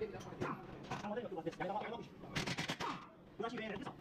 我这个是吧？来，来，来，来，来，来，来，来，来，来，来，来，来，来，来，来，来，来，来，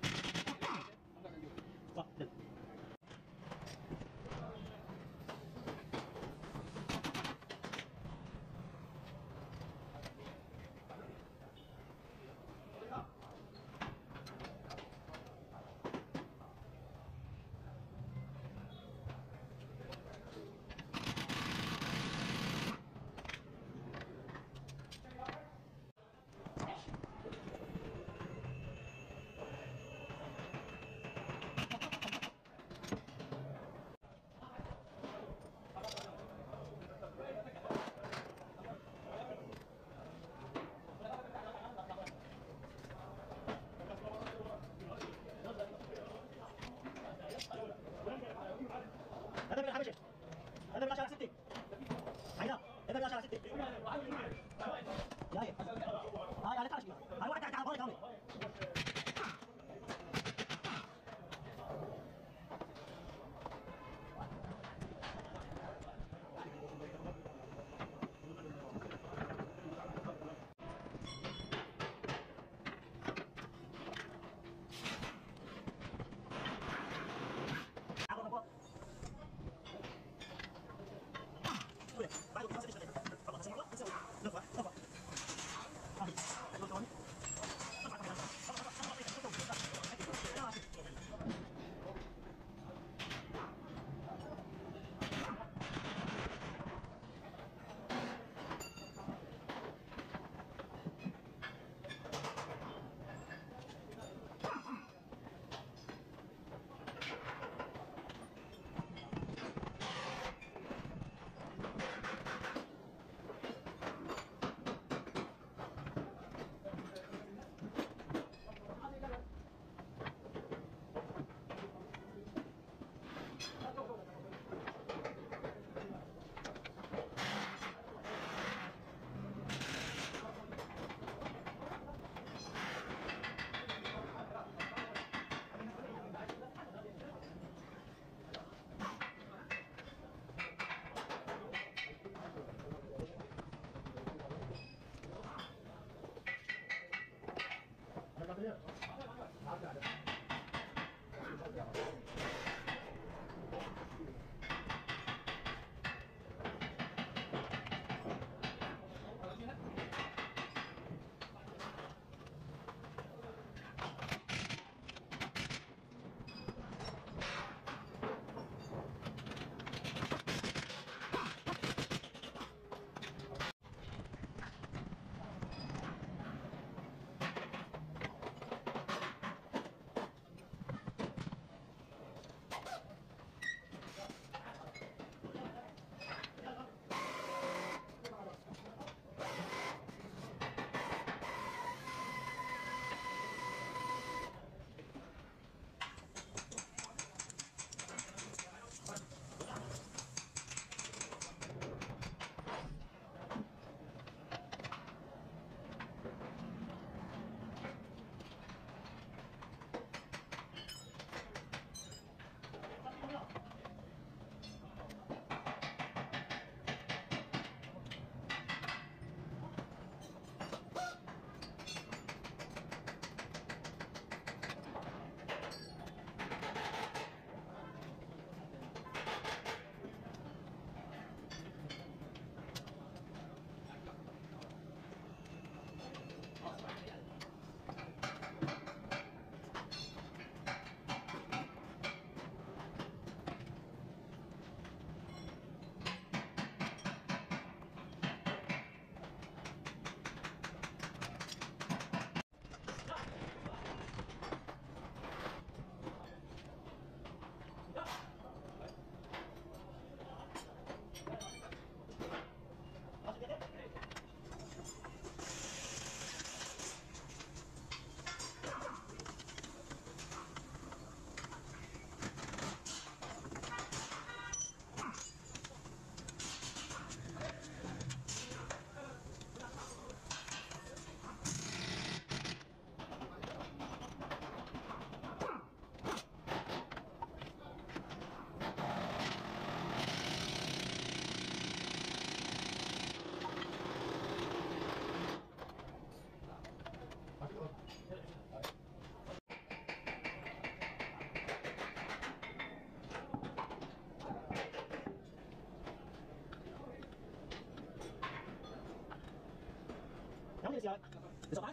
起来，你手拿，